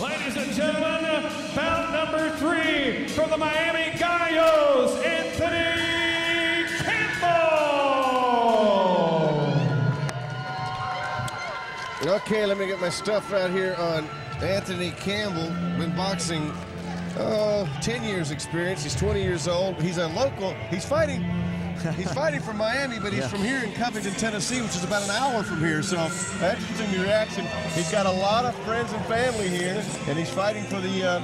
Ladies and gentlemen, bout number three from the Miami Gallos, Anthony Campbell. Okay, let me get my stuff out here on Anthony Campbell. Been boxing, oh, 10 years experience. He's 20 years old. He's a local. He's fighting. He's fighting from Miami, but he's Yeah. from here in Covington, Tennessee, which is about an hour from here. So that's interesting reaction. He's got a lot of friends and family here, and he's fighting for the uh,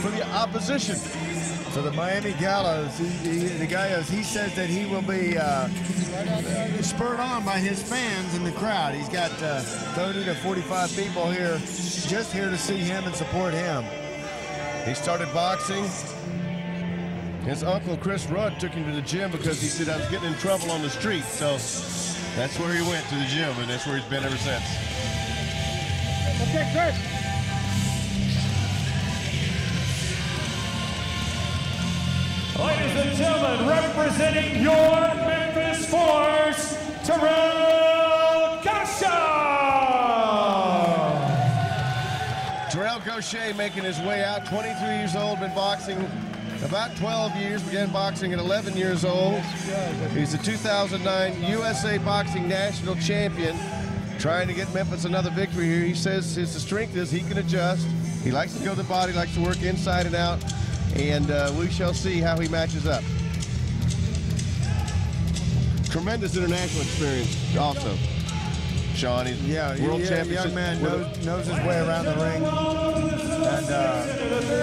for the opposition. So the Miami Gallos, he, he, the Gallos, he says that he will be uh, spurred on by his fans in the crowd. He's got uh, 30 to 45 people here just here to see him and support him. He started boxing. His uncle Chris Rudd took him to the gym because he said I was getting in trouble on the street. So that's where he went to the gym, and that's where he's been ever since. Okay, Chris. Ladies and gentlemen, representing your Memphis Force, Terrell Gausha. Terrell Gausha making his way out, 23 years old, been boxing about 12 years, began boxing at 11 years old. He's the 2009 USA Boxing National Champion, trying to get Memphis another victory here. He says his strength is he can adjust. He likes to go to the body, likes to work inside and out, and uh, we shall see how he matches up. Tremendous international experience also. Sean, he's Yeah, world yeah, championship. young man knows, knows his way around the ring. And uh,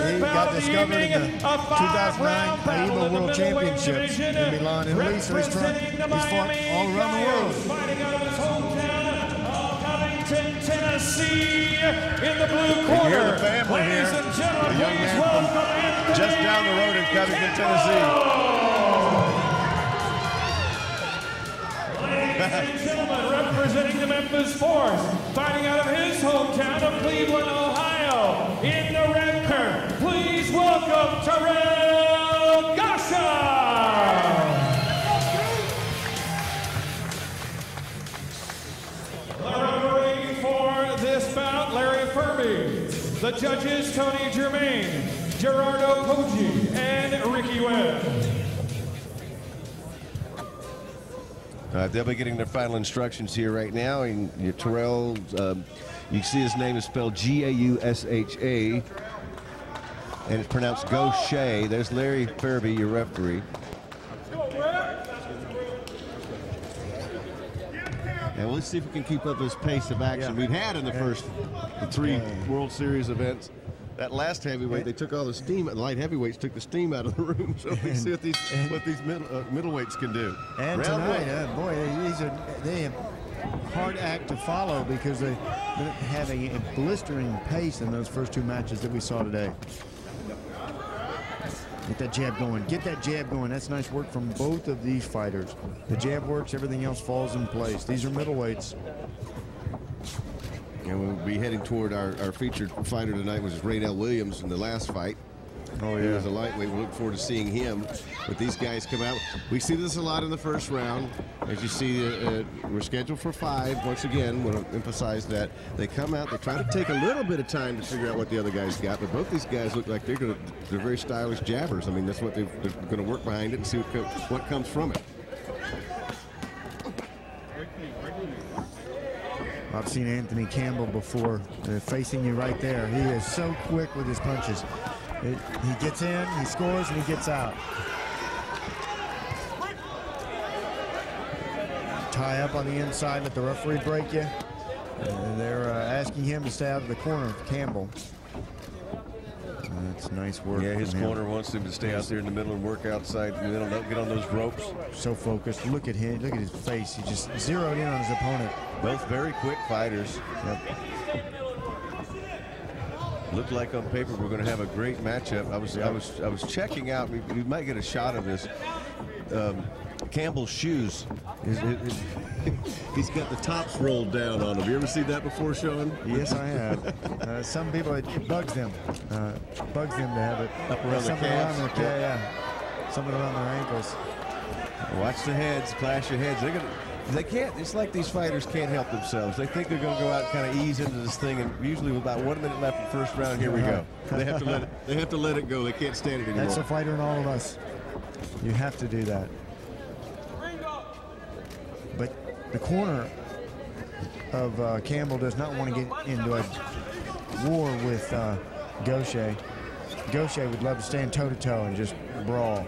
he got discovered in the 2009 AIBA World Championships in Milan, Italy. So he's, trying, he's fought all around the world. Fighting out of his hometown of Covington, Tennessee, in the blue You corner. hear the family Ladies here. and gentlemen, The young please man from welcome Anthony just down the road in Covington, Tennessee. Ladies and gentlemen, representing the Memphis Force, fighting out of his hometown of Cleveland, Ohio, in the red corner, please welcome Terrell Gausha. The referee for this bout, Larry Furby. The judges, Tony Germain, Gerardo Poggi, Uh, they'll be getting their final instructions here right now. And your Terrell, um, you can see his name is spelled G-A-U-S-H-A, and it's pronounced Gaucher. There's Larry Furby, your referee. And let's see if we can keep up this pace of action we've had in the first three World Series events. That last heavyweight, they took all the steam. The light heavyweights took the steam out of the room. So we see what these what these middle, uh, middleweights can do. And Round tonight, uh, boy, these are they have hard act to follow because they they're having a blistering pace in those first two matches that we saw today. Get that jab going. Get that jab going. That's nice work from both of these fighters. The jab works, everything else falls in place. These are middleweights. And we'll be heading toward our, our featured fighter tonight, which is Raynell Williams in the last fight. Oh, He yeah. was a lightweight. We look forward to seeing him. But these guys come out. We see this a lot in the first round. As you see, uh, uh, we're scheduled for five. Once again, want to emphasize that. They come out, they try to take a little bit of time to figure out what the other guys got. But both these guys look like they're going to, they're very stylish jabbers. I mean, that's what they, they're going to work behind it and see what, co- what comes from it. I've seen Anthony Campbell before, uh, facing you right there. He is so quick with his punches. It, he gets in, he scores, and he gets out. Tie up on the inside, let the referee break you. And they're uh, asking him to stay out of the corner, Campbell. That's nice work. Yeah, his him. corner wants him to stay out there in the middle and work outside in the middle. Don't get on those ropes. So focused. Look at him. Look at his face. He just zeroed in on his opponent. Both very quick fighters. Yep. Looked like on paper we're going to have a great matchup. I was I was I was checking out. We, we might get a shot of this. Um, Campbell's shoes. His- his- his- he's got the tops rolled down on them. You ever seen that before, Sean? Yes, I have. Uh, some people, it, it bugs them. Uh, bugs them to have it. Up around the something calves? around their, yeah. yeah. Something around their ankles. Watch the heads, clash your heads. They're gonna. They can't. It's like these fighters can't help themselves. They think they're going to go out, and kind of ease into this thing, and usually with about one minute left in the first round, here we go. They have to let it. They have to let it go. They can't stand it anymore. That's a fighter in all of us. You have to do that. But the corner of uh, Campbell does not want to get into a war with uh, Gausha. Gausha would love to stand toe to toe and just brawl.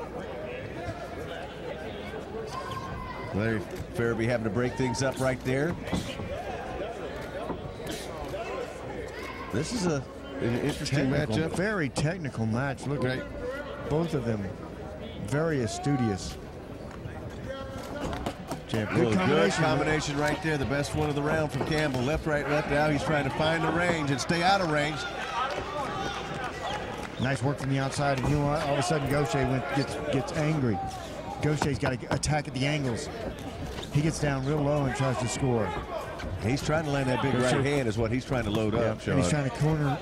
Larry Farabee having to break things up right there. This is a an interesting matchup. very technical match. Look at both of them, very studious. Jab. Well, Good combination. combination right there. The best one of the round from Campbell. Left, right, left. Now he's trying to find the range and stay out of range. Nice work from the outside, and you know? All of a sudden, Gausha went, gets gets angry. Gausha's got to attack at the angles. He gets down real low and tries to score. He's trying to land that big right hand is what he's trying to load up, Sean. and he's trying to corner.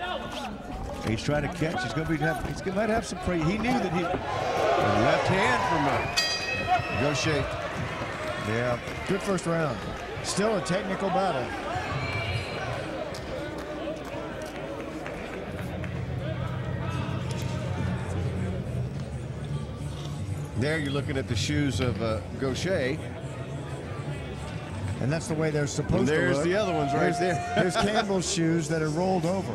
He's trying to catch. He's going to be. Have, he's going to might have some. Pre- he knew that he. left hand from uh, Gausha. Yeah, good first round. Still a technical battle. There you're looking at the shoes of uh, Gausha. And that's the way they're supposed And to there's the other ones right There's- there. There's Campbell's shoes that are rolled over.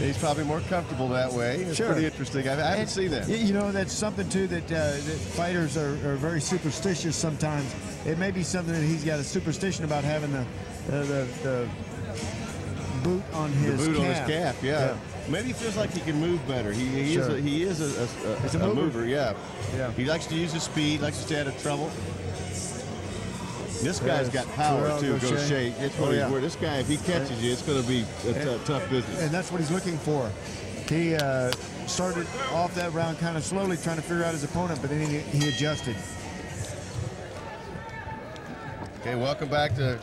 He's probably more comfortable that way. It's Sure. pretty interesting. I, I haven't And, seen that. You know, that's something too that, uh, that fighters are, are very superstitious sometimes. It may be something that he's got a superstition about having the uh, the, the boot on The his boot calf. on his calf, yeah. Maybe he feels like he can move better. He, he Sure. is a, he is a, a, a a mover. mover. yeah. Yeah. He likes to use his speed, likes to stay out of trouble. This guy's There's got power Terrell too, Gausha. Gausha. It's what Oh, he's yeah. worth. This guy, if he catches you, it's going to be a t- tough business. And that's what he's looking for. He uh, started off that round kind of slowly trying to figure out his opponent, but then he, he adjusted. Okay, welcome back to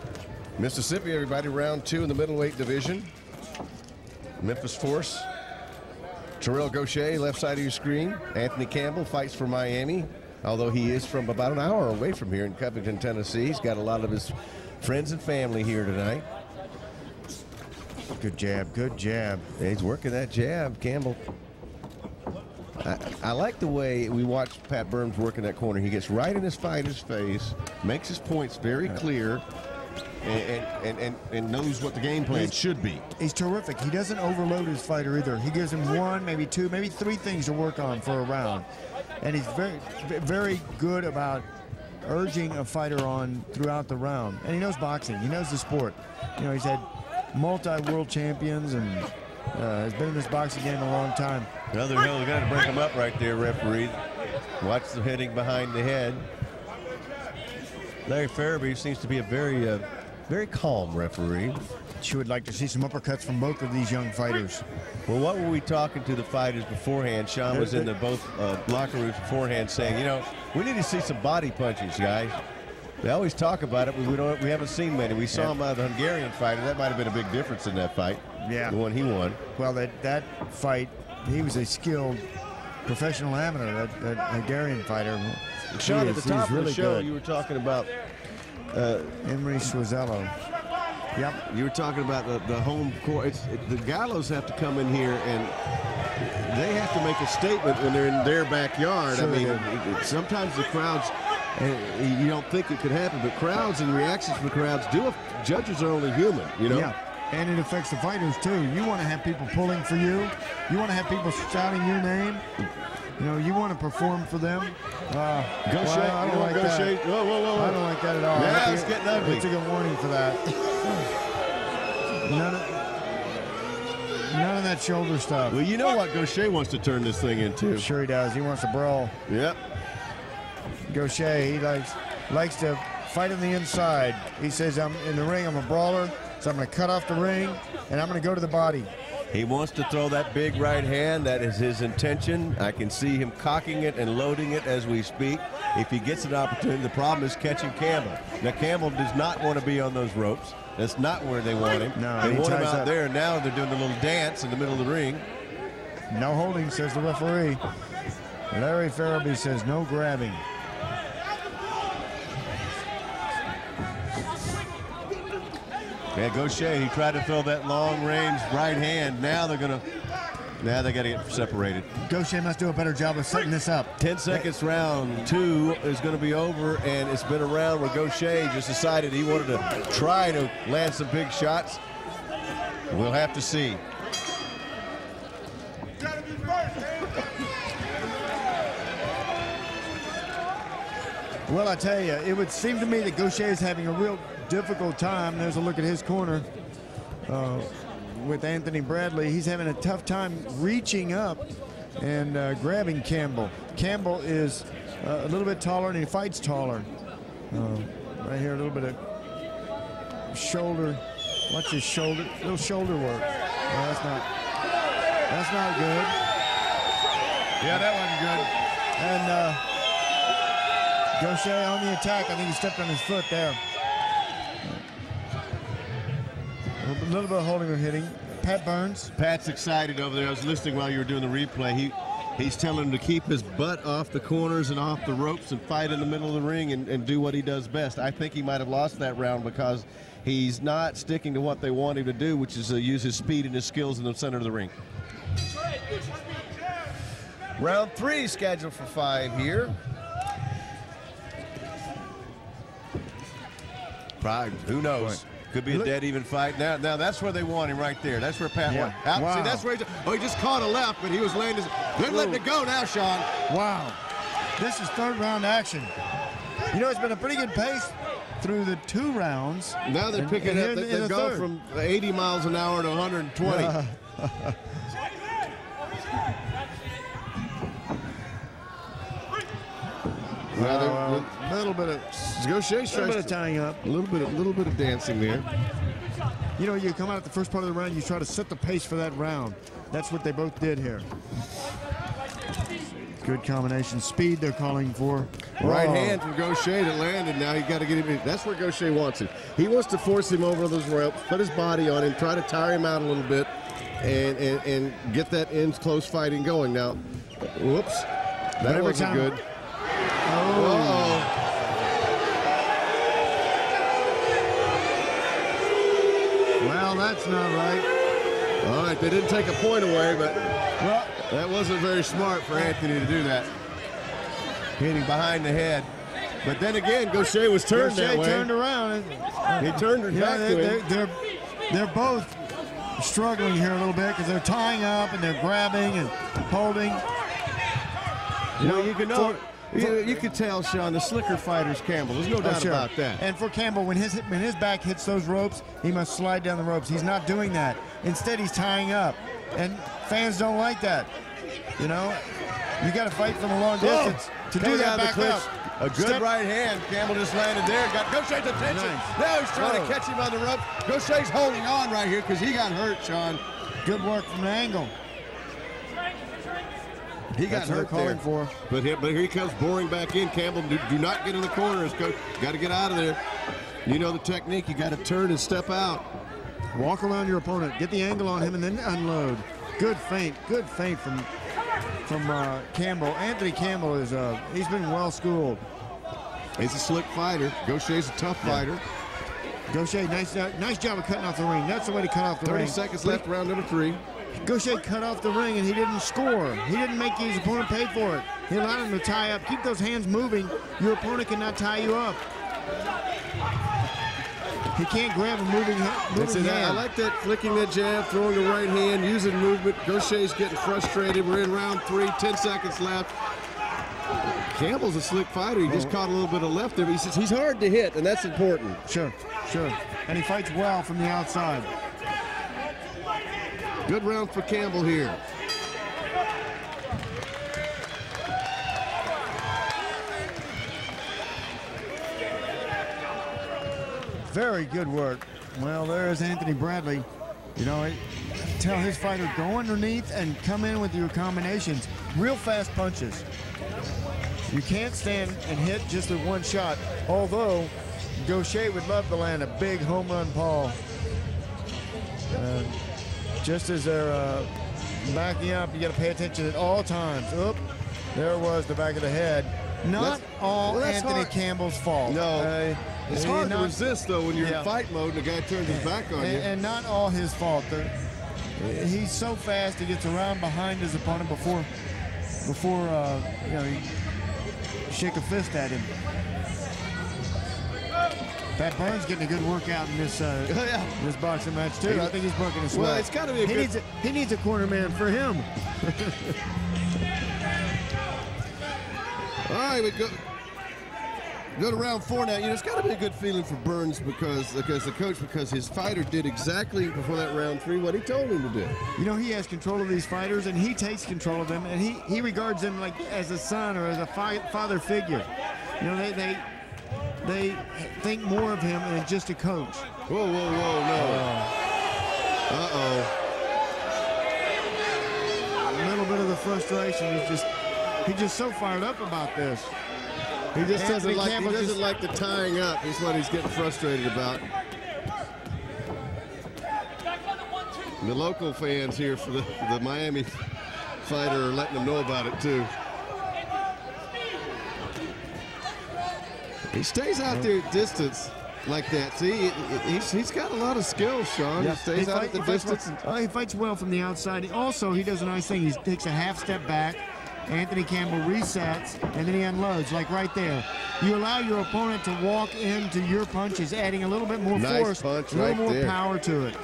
Mississippi, everybody. Round two in the middleweight division. Memphis Force. Terrell Gausha, left side of your screen. Anthony Campbell fights for Miami, although he is from about an hour away from here in Covington, Tennessee. He's got a lot of his friends and family here tonight. Good jab, good jab. He's working that jab, Campbell. I, I like the way we watch Pat Burns work in that corner. He gets right in his fighter's face, makes his points very clear, and, and, and, and knows what the game plan should be. He's terrific. He doesn't overload his fighter either. He gives him one, maybe two, maybe three things to work on for a round. And he's very, very good about urging a fighter on throughout the round. And he knows boxing. He knows the sport. You know, he's had multi-world champions and uh, has been in this boxing game a long time. Another hill, got to break him up right there, referee. Watch the hitting behind the head. Larry Farabee seems to be a very, uh, very calm referee. She would like to see some uppercuts from both of these young fighters. Well, what were we talking to the fighters beforehand? Sean was in the both uh, locker rooms beforehand saying, you know, we need to see some body punches, guys. They always talk about it, but we don't. We haven't seen many. We saw Yeah. him out of the Hungarian fighter. That might have been a big difference in that fight. Yeah. the one he won. Well, that, that fight, he was a skilled professional amateur, that, that Hungarian fighter. Sean, at the top of really the show, good. you were talking about Emery Swazello. Yep. you were talking about the, the home court. It's, it, the Gallos have to come in here and they have to make a statement when they're in their backyard. Sure I mean, it- it- sometimes the crowds, uh, you don't think it could happen, but crowds and reactions from crowds do. Judges are only human, you know. Yeah. And it affects the fighters too. You want to have people pulling for you. You want to have people shouting your name. You know, you want to perform for them. Uh, Go well, shake. I don't like go that. shake. Whoa, whoa, whoa, whoa. I don't like that at all. Yeah, it's getting ugly. It's a good warning for that. None of, none of that shoulder stuff. Well, you know what Gausha wants to turn this thing into. Sure he does. He wants to brawl. Yep. Gausha, he likes likes to fight on the inside. He says, "I'm in the ring. I'm a brawler, so I'm going to cut off the ring, and I'm going to go to the body." He wants to throw that big right hand. That is his intention. I can see him cocking it and loading it as we speak. If he gets an opportunity, the problem is catching Campbell. Now, Campbell does not want to be on those ropes. That's not where they want him. No, they want him out up. there. Now they're doing a little dance in the middle of the ring. No holding, says the referee. Larry Farabee says no grabbing. Yeah, Gausha, he tried to throw that long range right hand. Now they're going to, now they got to get separated. Gausha must do a better job of setting this up. 10 seconds round two is going to be over, and it's been a round where Gausha just decided he wanted to try to land some big shots. We'll have to see. Well, I tell you, it would seem to me that Gausha is having a real difficult time. There's a look at his corner uh, with Anthony Bradley. He's having a tough time reaching up and uh, grabbing Campbell. Campbell is uh, a little bit taller and he fights taller. Uh, right here, a little bit of shoulder. Watch his shoulder, little shoulder work. No, that's not. That's not good. Yeah, that wasn't good. And uh, Gausha on the attack. I think he stepped on his foot there. Little- little bit of holding or hitting. Pat Burns. Pat's excited over there. I was listening while you were doing the replay. He he's telling him to keep his butt off the corners and off the ropes and fight in the middle of the ring and, and do what he does best. I think he might have lost that round because he's not sticking to what they want him to do, which is to use his speed and his skills in the center of the ring. Round three scheduled for five here. Pride, who knows? Could be a dead even fight. Now, now that's where they want him right there. That's where Pat Yeah. wants. Out, Wow. See, that's where he. Oh, he just caught a left, but he was landing. They're letting it go now, Sean. Wow. This is third round action. You know, it's been a pretty good pace through the two rounds. Now they're picking and up. here They, in they've the gone third. from 80 miles an hour to 120. Now they're- Uh, a little bit of, Gausha little bit of tying up. a little bit, a little bit of dancing there. You know, you come out at the first part of the round, you try to set the pace for that round. That's what they both did here. Good combination. Speed they're calling for. Right Oh. hand from Gausha that landed. Now you got to get him. in. That's where Gausha wants it. He wants to force him over those ropes, put his body on him, try to tire him out a little bit, and and, and get that in close fighting going. Now, whoops, that every wasn't time- good. Uh-oh. Well, that's not right. All right, they didn't take a point away, but Well, that wasn't very smart for Anthony to do that. Hitting behind the head. But then again, Gausha was turned Gausha that way. turned around. He turned it You back know, to they're, him. they're, they're, they're both struggling here a little bit because they're tying up and they're grabbing and holding. You know, you can know. for- You, you could tell, Sean, the slicker fighter's Campbell. There's no Oh, doubt sure. about that. And for Campbell, when his when his back hits those ropes, he must slide down the ropes. He's not doing that. Instead, he's tying up, and fans don't like that. You know, you got to fight from a long oh, distance to do that back up. A good Step- right hand. Campbell just landed there. Got Gausha's attention. Nice. Now he's trying Whoa. to catch him on the rope. Gausha's holding on right here because he got hurt, Sean. Good work from the angle. He got what hurt they're there. calling for. But here, but here he comes boring back in. Campbell, do, do not get in the corners, coach. Got to get out of there. You know the technique. You got to turn and step out. Walk around your opponent, get the angle on him, and then unload. Good feint, good feint from from uh, Campbell. Anthony Campbell is uh, he's been well schooled. He's a slick fighter. Gausha's a tough fighter. Gausha, nice uh, nice job of cutting off the ring. That's the way to cut off the 30 ring. seconds left, round number three. Gausha cut off the ring and he didn't score. He didn't make his opponent pay for it. He allowed him to tie up. Keep those hands moving. Your opponent cannot tie you up. He can't grab a moving, moving it. I like that flicking that jab, throwing the right hand, using movement. Gausha's getting frustrated. We're in round three, 10 seconds left. Campbell's a slick fighter. He just oh. caught a little bit of left there. But he says he's hard to hit, and that's important. Sure, sure. And he fights well from the outside. Good round for Campbell here. Very good work. Well, there's Anthony Bradley. You know, tell his fighter go underneath and come in with your combinations. Real fast punches. You can't stand and hit just with one shot. Although Gausha would love to land a big home run ball. Uh, just as they're uh, backing up, you got to pay attention at all times. Oop, there was the back of the head. Not That's- all well, Anthony hard. Campbell's fault. No. Uh, It's he hard to resist though when you're Yeah. in fight mode and the guy turns his back on and, you. and not all his fault. The- he's so fast, he gets around behind his opponent before, before uh, you know, you shake a fist at him. Pat Burns getting a good workout in this uh, Yeah. this boxing match too. I think he's broken his sweat. Well, it's gotta be a he good- Needs a, he needs a corner man for him. All right, we go. Go to round four now. You know, it's got to be a good feeling for Burns because, because the coach, because his fighter did exactly before that round three what he told him to do. You know, he has control of these fighters, and he takes control of them, and he, he regards them like as a son or as a fi- father figure. You know, they, they they think more of him than just a coach. Whoa, whoa, whoa, no. Uh oh. A little bit of the frustration is just he's just so fired up about this. He just Anthony doesn't like. He doesn't just- like the tying up. Is what he's getting frustrated about. The local fans here for the the Miami fighter are letting them know about it too. He stays out there at distance like that. See, he- he's, he's got a lot of skills, Sean. He stays He out fight- at the he distance. well- oh, he fights well from the outside. Also, he does a nice thing. He takes a half step back. Anthony Campbell resets, and then he unloads, like right there. You allow your opponent to walk into your punches, adding a little bit more Nice force, punch a little right more there. power to it.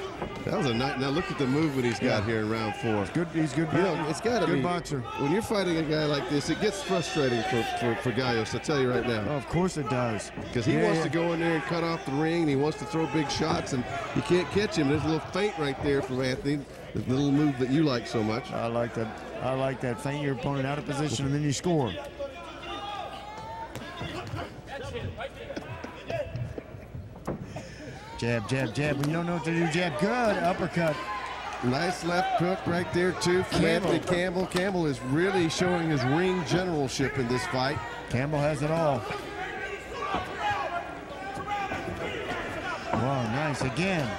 That was a nice. Now look at the movement he's got Yeah. here in round four. Good, he's good. You know, it's got to be good boxer. When you're fighting a guy like this, it gets frustrating for for, for Gallos. I tell you right Oh, now, of course it does. because he Yeah, wants yeah. to go in there and cut off the ring, and he wants to throw big shots, and you can't catch him. There's a little feint right there from Anthony, the little move that you like so much. I like that. I like that. Feint your opponent out of position and then you score. Jab, jab, jab. When you don't know what to do, jab. Good uppercut. Nice left hook right there too from Campbell. Anthony Campbell. Campbell is really showing his ring generalship in this fight. Campbell has it all. Wow, nice again.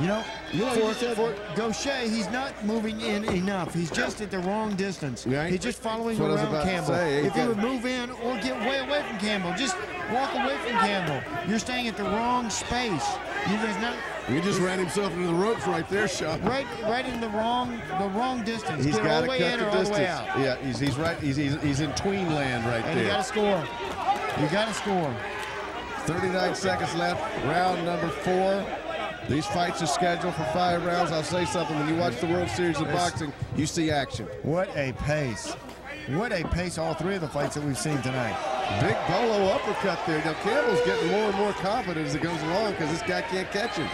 You know, You know, for, said- for Gausha, he's not moving in enough. He's just at the wrong distance. Right. He's just following That's what I was around Campbell. say. If he would move in or get way away from Campbell, just walk away from Campbell. You're staying at the wrong space. You guys not He just ran himself into the ropes right there, Sean. right, right in the wrong, the wrong distance. He's got the to cut in the or all the way distance. out. Yeah, he's, he's right. He's, he's, he's in tween land right And you got to score. You got to score. 39 seconds left, round number four. These fights are scheduled for five rounds. I'll say something. When you watch the World Series of Boxing, you see action. What a pace. What a pace all three of the fights that we've seen tonight. Big bolo uppercut there. Now Campbell's getting more and more confident as it goes along because this guy can't catch him.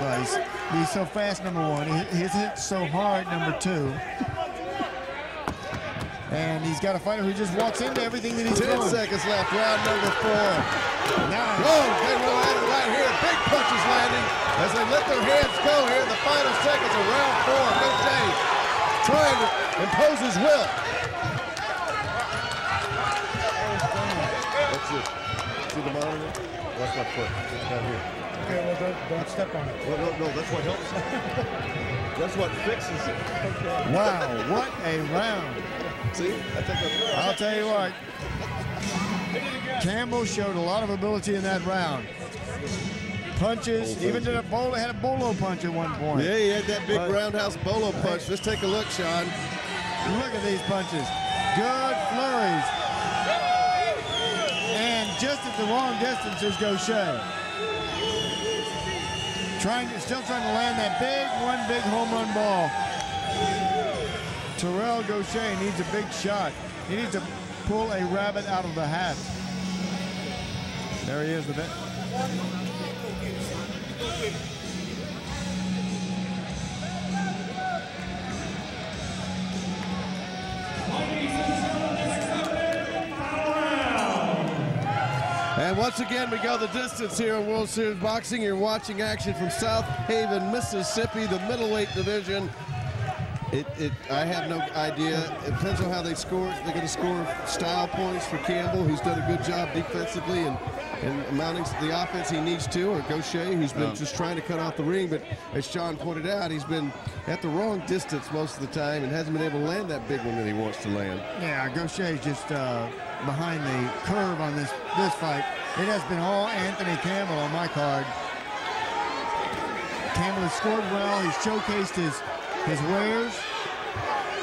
Well, he's, he's so fast, number one. He, his hit so hard, number two. And he's got a fighter who just walks into everything that he's 10 doing. seconds left, round number four. Nice. Whoa, they go at it right here. Big punches landing as they let their hands go here in the final seconds of round four. Gausha trying to impose his will. What's it. See the monitor? That's my foot. It's not here. Okay, well, don't, don't step on it. No, no, no, that's what helps. that's what fixes it. Wow, what a round. See? I take a I'll tell you what. Campbell showed a lot of ability in that round. Punches, even did a bolo, had a bolo punch at one point. Yeah, he had that big But- roundhouse bolo punch. Let's take a look, Sean. Look at these punches. Good flurries. And just at the wrong distance is Gausha. Trying to, still trying to land that big, one big home run ball. Terrell Gausha needs a big shot. He needs to pull a rabbit out of the hat. There he is with it. And once again, we go the distance here in World Series Boxing. You're watching action from South Haven, Mississippi, the middleweight division. It, it, I have no idea. It depends on how they score. They're going to score style points for Campbell, who's done a good job defensively and, and mounting the offense he needs to, or Gausha, who's been just trying to cut off the ring. But as Sean pointed out, he's been at the wrong distance most of the time and hasn't been able to land that big one that he wants to land. Yeah, Gausha's just uh, behind the curve on this this fight. It has been all Anthony Campbell on my card. Campbell has scored well. He's showcased his his wares.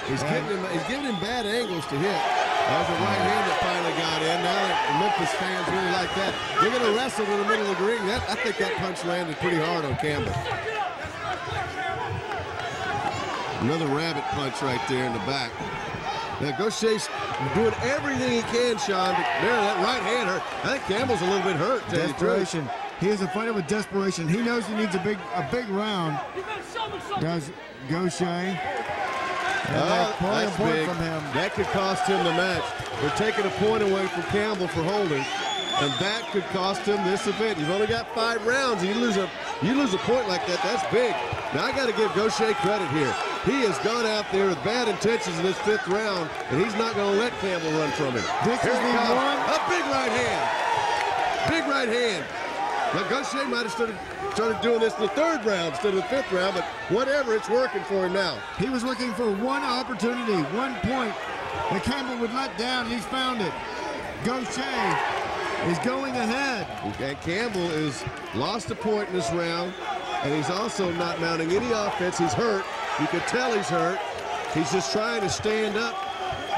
He's giving him he's giving him bad angles to hit. That was a right hand that finally got in. Now that the Memphis fans really like that. They're going to wrestle in the middle of the ring. That, I think that punch landed pretty hard on Campbell. Another rabbit punch right there in the back. Now Gausha's doing everything he can, Sean. But there, that right hand hurt. I think Campbell's a little bit hurt. to tell you the truth. Desperation. He is a fighter with desperation. He knows he needs a big a big round. Does Gausha. Oh, that's big. from him. That could cost him the match. They're taking a point away from Campbell for holding, and that could cost him this event. You've only got five rounds, and you lose a you lose a point like that. That's big. Now I got to give Gausha credit here. He has gone out there with bad intentions in this fifth round, and he's not going to let Campbell run from him. This Here is the one- A big right hand. Big right hand. Now Gausha might have started started doing this in the third round instead of the fifth round, but whatever, it's working for him now. He was looking for one opportunity, one point that Campbell would let down. and He's found it. Gausha is going ahead. Okay, Campbell is lost a point in this round, and he's also not mounting any offense. He's hurt. You can tell he's hurt. He's just trying to stand up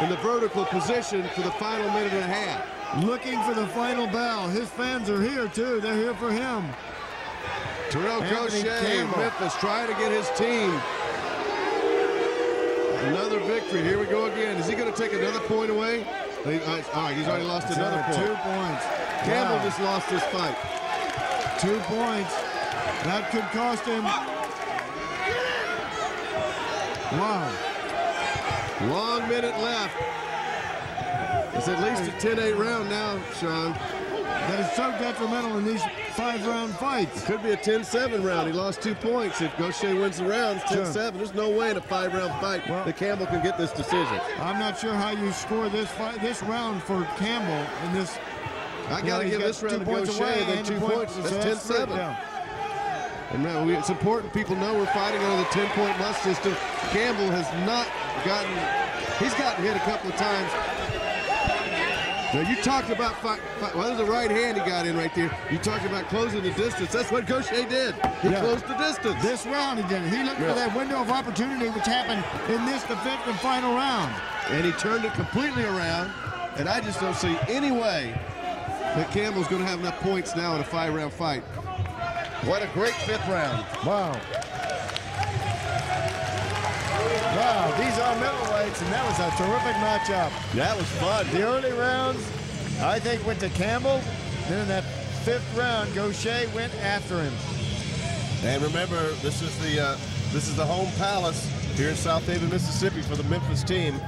in the vertical position for the final minute and a half. Looking for the final bell. His fans are here too. They're here for him. Terrell Anthony Campbell. Memphis, trying to get his team another victory. Here we go again. Is he going to take another point away? Uh, All right, he's already lost It's another point. Two points. Campbell Wow. just lost this fight. Two points. That could cost him. Wow. Long minute left. It's at least a 10-8 round now, Sean. That is so detrimental in these five-round fights. It Could be a 10-7 round. He lost two points. If Gausha wins the round, it's 10-7. There's no way in a five-round fight Well- that Campbell can get this decision. I'm not sure how you score this fight, this round for Campbell in this. I got to give this round to points Gausha, away and then two point- points. That's that's 10-7. And now we, it's important people know we're fighting under the 10-point must system. Campbell has not gotten, he's gotten hit a couple of times. Now you talked about, fight, fight, well, there's a right hand he got in right there. You talked about closing the distance. That's what Gausha did. He Yeah. closed the distance. This round he did. it. He looked Yeah. for that window of opportunity, which happened in this, the fifth and final round. and he turned it completely around. And I just don't see any way that Campbell's going to have enough points now in a five-round fight. What a great fifth round. Wow. Wow, these are middleweights, and that was a terrific matchup. That was fun. The early rounds, I think, went to Campbell. Then in that fifth round, Gausha went after him. And remember, this is the uh, this is the home palace here in Southaven, Mississippi, for the Memphis team.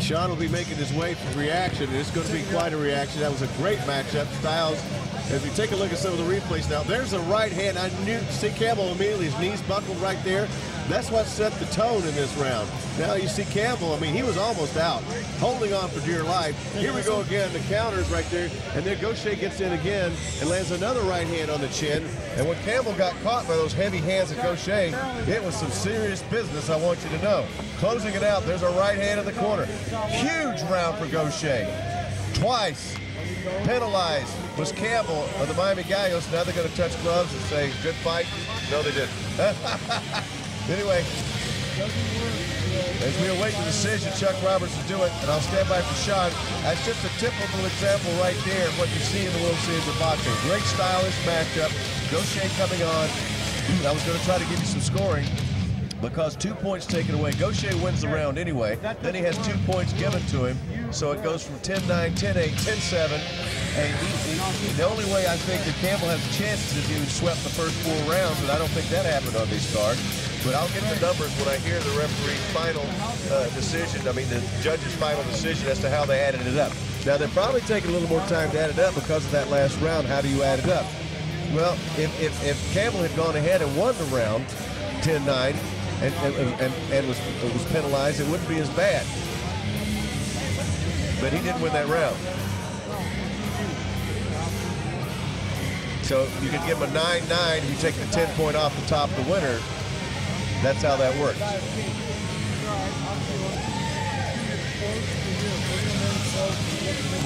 Sean will be making his way for reaction. It's going to be quite a reaction. That was a great matchup. Styles, as we take a look at some of the replays now, there's a right hand. I knew, see Campbell immediately, his knees buckled right there. That's what set the tone in this round. Now you see Campbell, I mean, he was almost out, holding on for dear life. Here we go again, the counters right there. And then Gausha gets in again and lands another right hand on the chin. And when Campbell got caught by those heavy hands of Gausha, it was some serious business, I want you to know. Closing it out, there's a right hand in the corner. Huge round for Gausha. Twice penalized was Campbell of the Miami Gallos. Now they're going to touch gloves and say, good fight. No, they didn't. anyway, as we await the decision, Chuck Roberts will do it, and I'll stand by for Sean. That's just a typical example right there of what you see in the World Series of boxing. Great stylish matchup. Gausha coming on. I was going to try to give you some scoring, because two points taken away. Gausha wins the round anyway. Then he has two points given to him. So it goes from 10-9, 10-8, 10-7. And he, he, the only way I think that Campbell has a chance is if he swept the first four rounds, but I don't think that happened on these cards. But I'll get the numbers when I hear the referee's final uh, decision, I mean the judge's final decision as to how they added it up. Now they're probably taking a little more time to add it up because of that last round. How do you add it up? Well, if, if, if Campbell had gone ahead and won the round 10-9 and, and, and, and was, was penalized, it wouldn't be as bad. But he didn't win that round. So you could give him a 9-9, you take the 10 point off the top of the winner. That's how that works.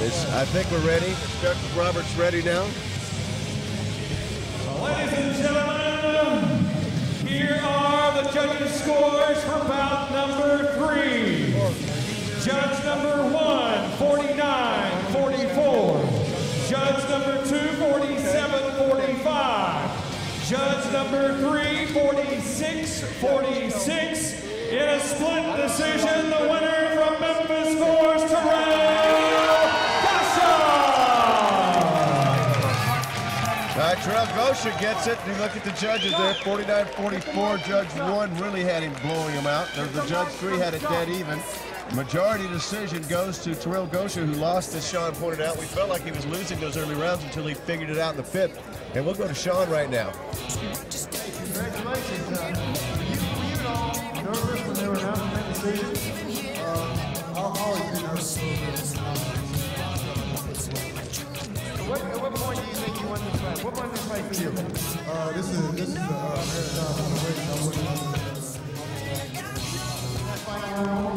It's, I think we're ready. Instructor Roberts ready now. Ladies and gentlemen, here are the judges' scores for bout number three. Judge number one, 49, 44. Judge number two, 47, 45. Judge number three, 46, 46. In a split decision, the winner from Memphis goes Terrell! All right, Terrell Gausha gets it. You look at the judges there, 49-44. Judge one really had him blowing him out. The judge three had it dead even. Majority decision goes to Terrell Gausha, who lost, as Sean pointed out. We felt like he was losing those early rounds until he figured it out in the fifth. And we'll go to Sean right now. Congratulations. Uh, were, you, were you at all nervous when they were announcing that decision? Uh, I'll always be nervous. What, at what point do you think you won this fight? What won this fight for you? Uh, this is this is a uh, marathon on the way. I wouldn't. That final round,